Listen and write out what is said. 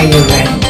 Are you ready?